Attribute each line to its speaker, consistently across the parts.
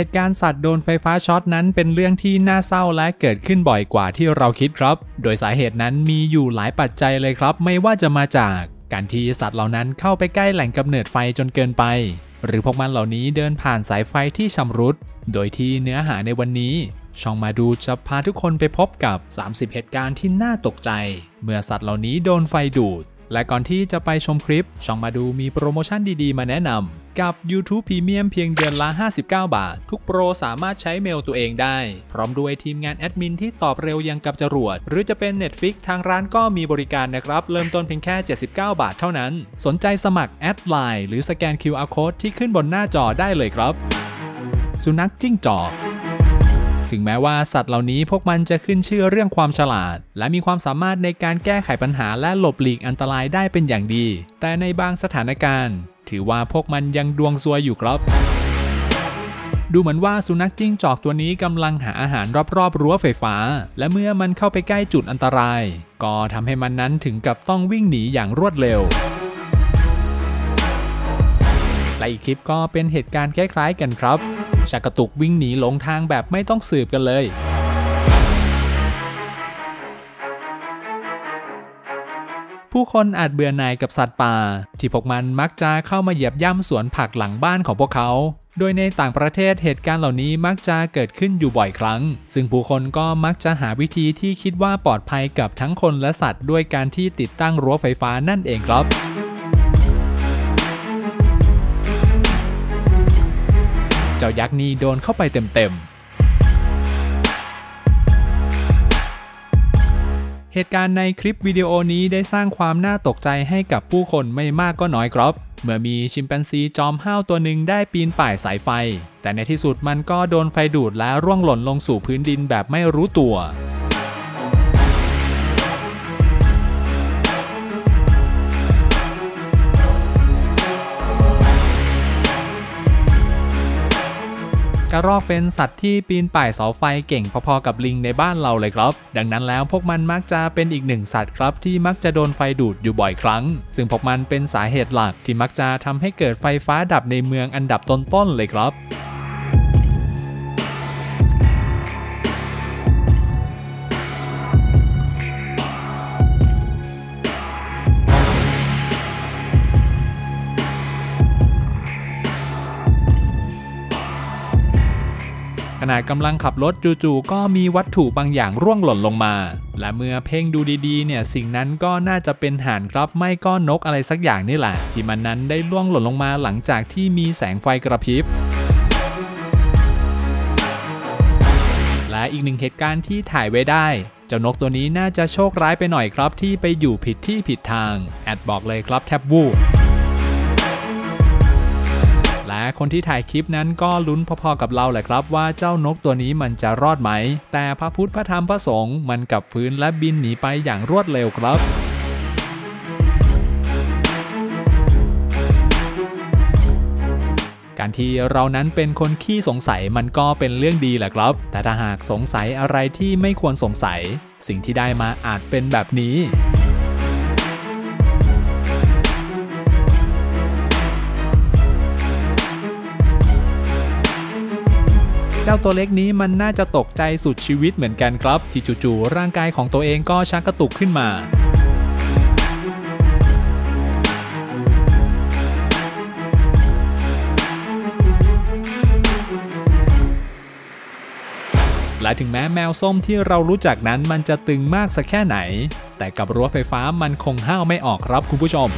Speaker 1: เหตุการณ์สัตว์โดนไฟฟ้าช็อตนั้นเป็นเรื่องที่น่าเศร้าและเกิดขึ้นบ่อยกว่าที่เราคิดครับ โดยสาเหตุนั้นมีอยู่หลายปัจจัยเลยครับ ไม่ว่าจะมาจากการที่สัตว์เหล่านั้นเข้าไปใกล้แหล่งกำเนิดไฟจนเกินไป หรือพวกมันเหล่านี้เดินผ่านสายไฟที่ชำรุด โดยที่เนื้อหาในวันนี้ ช่องมาดูจะพาทุกคนไปพบกับ 30 เหตุการณ์ที่น่าตกใจ เมื่อสัตว์เหล่านี้โดนไฟดูด และก่อนที่จะไปชมคลิป ช่องมาดูมีโปรโมชั่นดีๆ มาแนะนำ กับ YouTube Premium เพียงเดือนละ 59 บาท ทุกโปรสามารถใช้เมลตัวเองได้ พร้อมด้วยทีมงานแอดมินที่ตอบเร็วยังกับจรวด หรือจะเป็น Netflix ทางร้านก็มีบริการนะครับ เริ่มต้นเพียงแค่ 79 บาทเท่านั้น สนใจสมัครแอดไลน์หรือสแกน QR Code ที่ขึ้นบนหน้าจอได้เลยครับ สุนัขจิ้งจอก ถึงแม้ว่าสัตว์เหล่านี้พวกมันจะขึ้นชื่อเรื่องความฉลาด และมีความสามารถในการแก้ไขปัญหาและหลบหลีกอันตรายได้เป็นอย่างดี แต่ในบางสถานการณ์ ถือว่าพวกมันยังดวงซวยอยู่ครับดูเหมือนว่าสุนัขจิ้งจอกตัวนี้กำลังหาอาหารรอบๆรั้วไฟฟ้า และเมื่อมันเข้าไปใกล้จุดอันตราย ก็ทำให้มันนั้นถึงกับต้องวิ่งหนีอย่างรวดเร็ว และอีกคลิปก็เป็นเหตุการณ์คล้ายๆกันครับ ชักกระตุกวิ่งหนีหลงทางแบบไม่ต้องสืบกันเลยผู้คนอาจเบื่อหน่ายกับสัตว์ป่า ที่พวกมันมักจะเข้ามาเหยียบย่ำสวนผักหลังบ้านของพวกเขา โดยในต่างประเทศเหตุการณ์เหล่านี้มักจะเกิดขึ้นอยู่บ่อยครั้ง ซึ่งผู้คนก็มักจะหาวิธีที่คิดว่าปลอดภัยกับทั้งคนและสัตว์ด้วยการที่ติดตั้งรั้วไฟฟ้านั่นเองครับ เจ้ายักษ์นี่โดนเข้าไปเต็มๆ เหตุการณ์ในคลิปวิดีโอนี้ได้สร้างความน่าตกใจให้กับผู้คนไม่มากก็น้อยครับ เมื่อมีชิมแปนซีจอมห้าวตัวหนึ่งได้ปีนป่ายสายไฟ แต่ในที่สุดมันก็โดนไฟดูดและร่วงหล่นลงสู่พื้นดินแบบไม่รู้ตัว กระรอกเป็นสัตว์ที่ปีนป่ายเสาไฟเก่งพอๆกับลิงในบ้านเราเลยครับ ดังนั้นแล้วพวกมันมักจะเป็นอีกหนึ่งสัตว์ครับที่มักจะโดนไฟดูดอยู่บ่อยครั้ง ซึ่งพวกมันเป็นสาเหตุหลักที่มักจะทำให้เกิดไฟฟ้าดับในเมืองอันดับต้นๆเลยครับ ณะกำลังขับรถจู่ๆก็มีวัตถุบางอย่างร่วงหล่นลงมา และเมื่อเพ่งดูดีๆ เนี่ยสิ่งนั้นก็น่าจะเป็นห่านครับไม่ก็นกอะไรสักอย่างนี่แหละ ที่มันนั้นได้ล่วงหล่นลงมาหลังจากที่มีแสงไฟกระพริบและอีกหนึ่งเหตุการณ์ที่ถ่ายไว้ได้เจ้านกตัวนี้น่าจะโชคร้ายไปหน่อยครับที่ไปอยู่ผิดที่ผิดทาง แอดบอกเลยครับแทบวูบ และคนที่ถ่ายคลิปนั้นก็ลุ้นพอๆกับเราแหละครับ ว่าเจ้านกตัวนี้มันจะรอดไหม แต่พระพุทธพระธรรมพระสงฆ์มันกลับฟื้นและบินหนีไปอย่างรวดเร็วครับการที่เรานั้นเป็นคนขี้สงสัยมันก็เป็นเรื่องดีแหละครับ แต่ถ้าหากสงสัยอะไรที่ไม่ควรสงสัย สิ่งที่ได้มาอาจเป็นแบบนี้ จ้าตัวเล็กนี้มันน่าจะตกใจสุดชีวิตเหมือนกันครับ ที่จู่ๆร่างกายของตัวเองก็ชักกระตุกขึ้นมาและถึงแม้แมวส้มที่เรารู้จักนั้นมันจะตึงมากสักแค่ไหน แต่กับรั้วไฟฟ้ามันคงห้าวไม่ออกครับคุณผู้ชม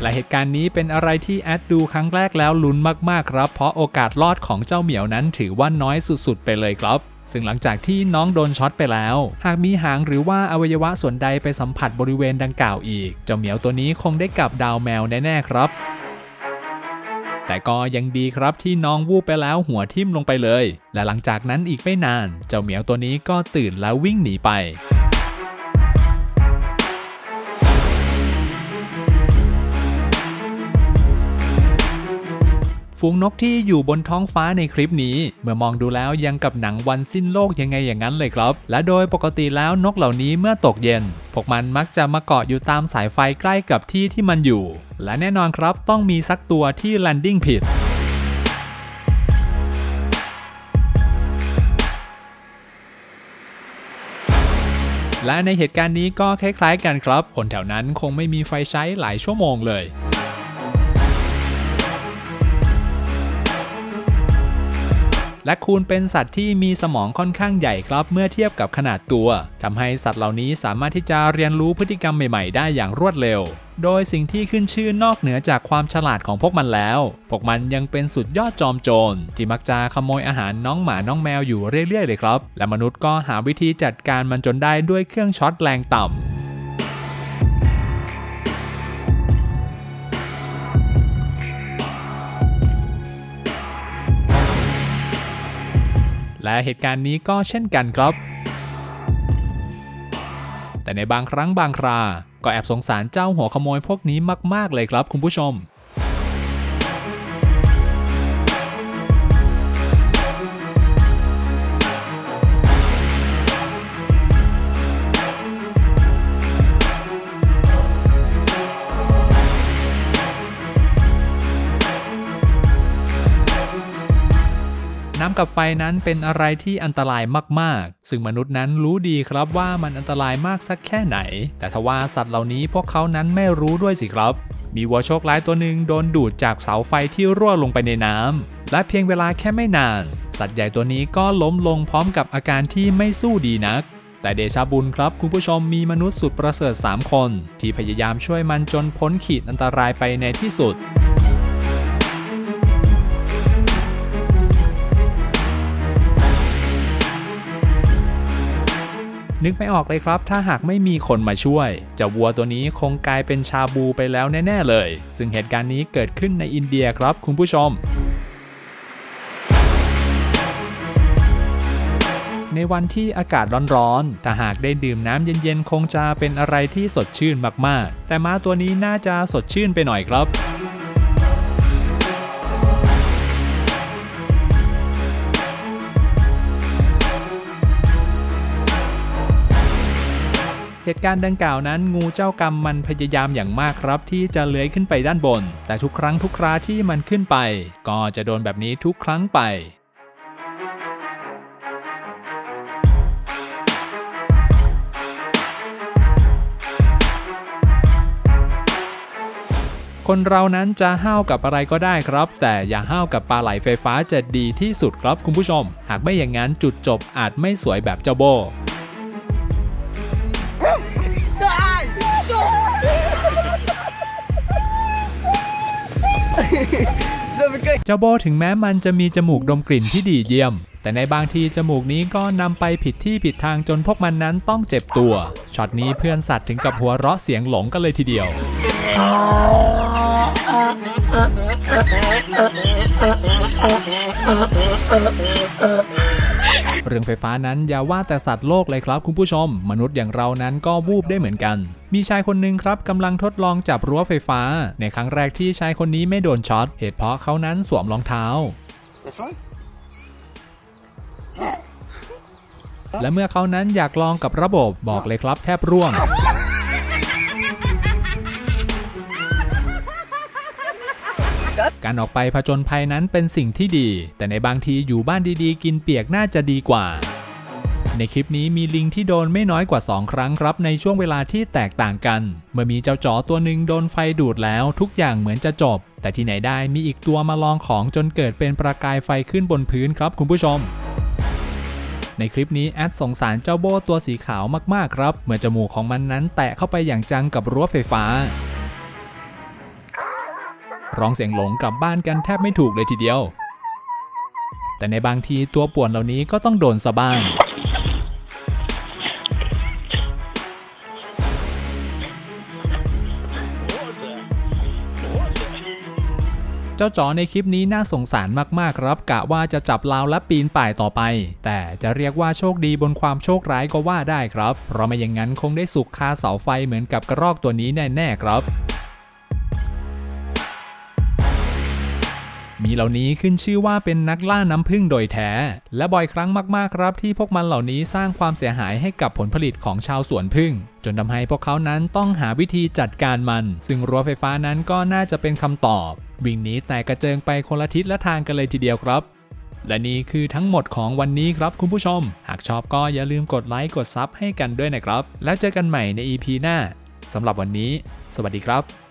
Speaker 1: และเหตุการณ์นี้เป็นอะไรที่แอดดูครั้งแรกแล้วลุ้นมากๆครับ เพราะโอกาสรอดของเจ้าเหมียวนั้นถือว่าน้อยสุดๆ ไปเลยครับซึ่งหลังจากที่น้องโดนช็อตไปแล้ว หากมีหางหรือว่าอวัยวะส่วนใดไปสัมผัสบริเวณดังกล่าวอีก เจ้าเหมียวตัวนี้คงได้กลับดาวแมวแน่ๆครับ แต่ก็ยังดีครับที่น้องวูบไปแล้วหัวทิ่มลงไปเลย และหลังจากนั้นอีกไม่นาน เจ้าเหมียวตัวนี้ก็ตื่นแล้ววิ่งหนีไป ฝูงนกที่อยู่บนท้องฟ้าในคลิปนี้ เมื่อมองดูแล้วยังกับหนังวันสิ้นโลกยังไงอย่างนั้นเลยครับ และโดยปกติแล้วนกเหล่านี้เมื่อตกเย็น พวกมันมักจะมาเกาะอยู่ตามสายไฟใกล้กับที่ที่มันอยู่ และแน่นอนครับต้องมีสักตัวที่แลนดิ้งผิดและในเหตุการณ์นี้ก็คล้ายๆกันครับ คนแถวนั้นคงไม่มีไฟใช้หลายชั่วโมงเลย แรคคูนเป็นสัตว์ที่มีสมองค่อนข้างใหญ่ครับเมื่อเทียบกับขนาดตัวทำให้สัตว์เหล่านี้สามารถที่จะเรียนรู้พฤติกรรมใหม่ๆ ได้อย่างรวดเร็ว โดยสิ่งที่ขึ้นชื่อนอกเหนือจากความฉลาดของพวกมันแล้ว พวกมันยังเป็นสุดยอดจอมโจรที่มักจะขโมยอาหารน้องหมาน้องแมวอยู่เรื่อยๆเลยครับ และมนุษย์ก็หาวิธีจัดการมันจนได้ด้วยเครื่องช็อตแรงต่ำ และเหตุการณ์นี้ก็เช่นกันครับ แต่ในบางครั้งบางครา ก็แอบสงสารเจ้าหัวขโมยพวกนี้มาก ๆ เลยครับคุณผู้ชม กับไฟนั้นเป็นอะไรที่อันตรายมากๆ ซึ่งมนุษย์นั้นรู้ดีครับว่ามันอันตรายมากสักแค่ไหน แต่ทว่าสัตว์เหล่านี้พวกเขานั้นไม่รู้ด้วยสิครับ มีวัวโชคร้ายตัวหนึ่งโดนดูดจากเสาไฟที่รั่วลงไปในน้ำและเพียงเวลาแค่ไม่นาน สัตว์ใหญ่ตัวนี้ก็ล้มลงพร้อมกับอาการที่ไม่สู้ดีนักแต่เดชาบุญครับคุณผู้ชมมีมนุษย์สุดประเสริฐ 3 คน ที่พยายามช่วยมันจนพ้นขีดอันตรายไปในที่สุด นึกไม่ออกเลยครับ ถ้าหากไม่มีคนมาช่วยเจ้าวัวตัวนี้คงกลายเป็นชาบูไปแล้วแน่ ๆ เลย ซึ่งเหตุการณ์นี้เกิดขึ้นในอินเดียครับคุณผู้ชมในวันที่อากาศร้อนๆถ้าหากได้ดื่มน้ำเย็นๆ คงจะเป็นอะไรที่สดชื่นมากๆ แต่ม้าตัวนี้น่าจะสดชื่นไปหน่อยครับ เหตุการณ์ดังกล่าวนั้น งูเจ้ากรรมมันพยายามอย่างมากครับ ที่จะเลื้อยขึ้นไปด้านบน แต่ทุกครั้งทุกคราที่มันขึ้นไป ก็จะโดนแบบนี้ทุกครั้งไปคนเรานั้นจะห้าวกับอะไรก็ได้ครับ แต่อย่าห้าวกับปลาไหลไฟฟ้าจะดีที่สุดครับคุณผู้ชม หากไม่อย่างนั้นจุดจบอาจไม่สวยแบบเจ้าโบ เจ้าโบถึงแม้มันจะมีจมูกดมกลิ่นที่ดีเยี่ยม แต่ในบางทีจมูกนี้ก็นำไปผิดที่ผิดทางจนพวกมันนั้นต้องเจ็บตัว ช็อตนี้เพื่อนสัตว์ถึงกับหัวเราะเสียงหลงกันเลยทีเดียว เรื่องไฟฟ้านั้นอย่าว่าแต่สัตว์โลกเลยครับคุณผู้ชม มนุษย์อย่างเรานั้นก็วูบได้เหมือนกัน มีชายคนหนึ่งครับกำลังทดลองจับรั้วไฟฟ้า ในครั้งแรกที่ชายคนนี้ไม่โดนช็อตเหตุเพราะเขานั้นสวมรองเท้า
Speaker 2: This one?
Speaker 1: และเมื่อเขานั้นอยากลองกับระบบบอกเลยครับแทบร่วง การออกไปผจญภัยนั้นเป็นสิ่งที่ดี แต่ในบางทีอยู่บ้านดีๆ กินเปียกน่าจะดีกว่า ในคลิปนี้มีลิงที่โดนไม่น้อยกว่า 2 ครั้งครับในช่วงเวลาที่แตกต่างกัน เมื่อมีเจ้าจ๋อตัวหนึ่งโดนไฟดูดแล้วทุกอย่างเหมือนจะจบ แต่ที่ไหนได้มีอีกตัวมาลองของจนเกิดเป็นประกายไฟขึ้นบนพื้นครับคุณผู้ชมในคลิปนี้แอดสงสารเจ้าโบ้ตัวสีขาวมากๆครับ เมื่อจมูกของมันนั้นแตะเข้าไปอย่างจังกับรั้วไฟฟ้า ร้องเสียงหลงกลับบ้านกันแทบไม่ถูกเลยทีเดียว แต่ในบางทีตัวป่วนเหล่านี้ก็ต้องโดนซะบ้างเจ้าจ๋อในคลิปนี้น่าสงสารมากๆครับกะว่าจะจับลาวและปีนป่ายต่อไป แต่จะเรียกว่าโชคดีบนความโชคร้ายก็ว่าได้ครับ เพราะไม่อย่างนั้นคงได้สุกคาเสาไฟเหมือนกับกระรอกตัวนี้แน่ๆครับ มีเหล่านี้ขึ้นชื่อว่าเป็นนักล่าน้ำผึ้งโดยแท้ และบ่อยครั้งมากๆครับที่พวกมันเหล่านี้สร้างความเสียหายให้กับผลผลิตของชาวสวนผึ้งจนทำให้พวกเขานั้นต้องหาวิธีจัดการมัน ซึ่งรั้วไฟฟ้านั้นก็น่าจะเป็นคำตอบ วิ่งหนีแต่กระเจิงไปคนละทิศละทางกันเลยทีเดียวครับและนี่คือทั้งหมดของวันนี้ครับคุณผู้ชม หากชอบก็อย่าลืมกดไลค์กดซับให้กันด้วยนะครับ แล้วเจอกันใหม่ใน EP หน้าสำหรับวันนี้ สวัสดีครับ